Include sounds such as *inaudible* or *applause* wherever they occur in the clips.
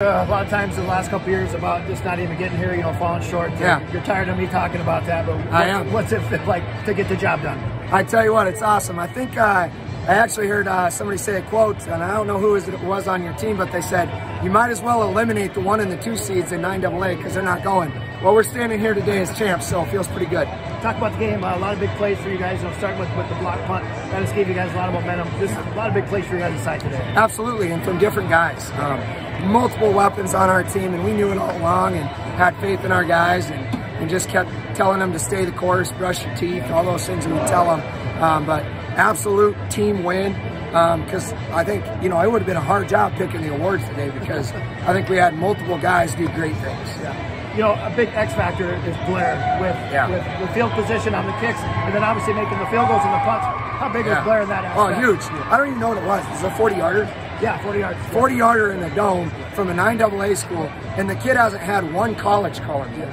Uh, a lot of times in the last couple of years about just not even getting here, you know, falling short. Yeah. You're tired of me talking about that, but what, I am. what's it like to get the job done? I tell you what, it's awesome. I think uh, I actually heard uh, somebody say a quote, and I don't know who it was on your team, but they said, you might as well eliminate the one and the two seeds in 9AA because they're not going. Well, we're standing here today as champs, so it feels pretty good. Talk about the game. Uh, a lot of big plays for you guys. You know, starting with, with the block punt. That just gave you guys a lot of momentum. Just a lot of big plays for you guys inside today. Absolutely, and from different guys. Um, multiple weapons on our team, and we knew it all along and had faith in our guys and, and just kept telling them to stay the course, brush your teeth, all those things we tell them. Um, but absolute team win because um, I think, you know, it would have been a hard job picking the awards today because *laughs* I think we had multiple guys do great things. Yeah you know, a big X factor is Blair with, yeah. with the field position on the kicks, and then obviously making the field goals and the punts. How big yeah. was Blair in that aspect? Oh, huge. I don't even know what it was. Is it a 40 yarder? Yeah, 40 yards. 40 yarder in the dome from a 9AA school, and the kid hasn't had one college call him yet.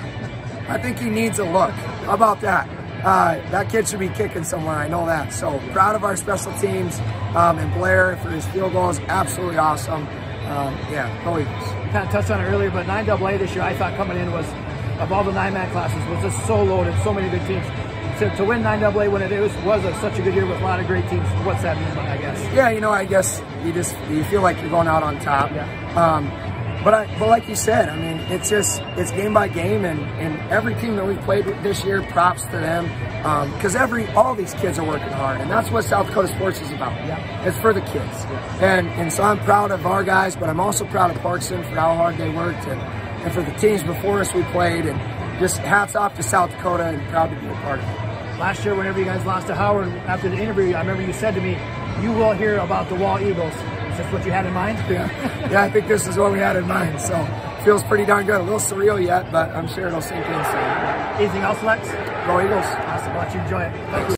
I think he needs a look. How about that? Uh, that kid should be kicking somewhere. I know that. So proud of our special teams um, and Blair for his field goals. Absolutely awesome. Um, yeah, go Eagles. You kind of touched on it earlier, but 9AA this year, I thought coming in was, of all the nine-man classes, was just so loaded, so many good teams. To, to win 9AA when it was, was a, such a good year with a lot of great teams, what's that mean, I guess? Yeah, you know, I guess you just, you feel like you're going out on top. Yeah. Um, but I, but like you said, I mean, it's just it's game by game, and, and every team that we played this year, props to them, because um, every all these kids are working hard, and that's what South Dakota sports is about. Yeah. It's for the kids, yeah. and and so I'm proud of our guys, but I'm also proud of Parkston for how hard they worked, and and for the teams before us we played, and just hats off to South Dakota, and proud to be a part of it. Last year, whenever you guys lost to Howard after the interview, I remember you said to me, "You will hear about the Wall Eagles." Is this what you had in mind? Yeah, yeah I think this is what we had in mind. So feels pretty darn good. A little surreal yet, but I'm sure it'll sink in soon. Anything else, Lex? Go Eagles. Awesome. I'll let you enjoy it. Thank you.